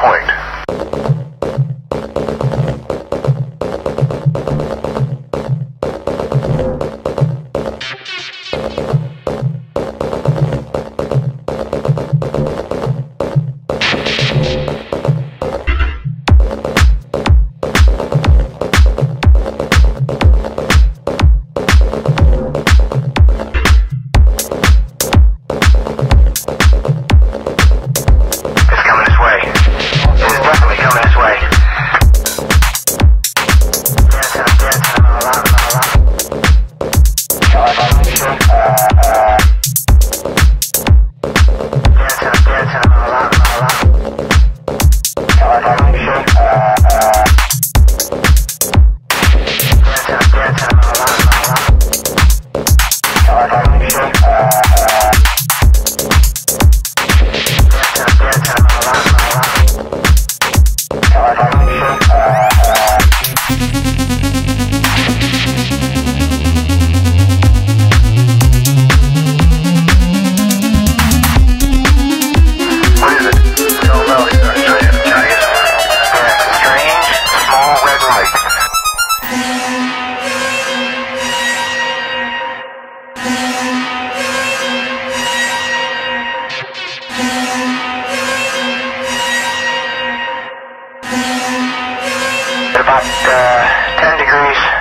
point. Thank you. about uh, 10 degrees.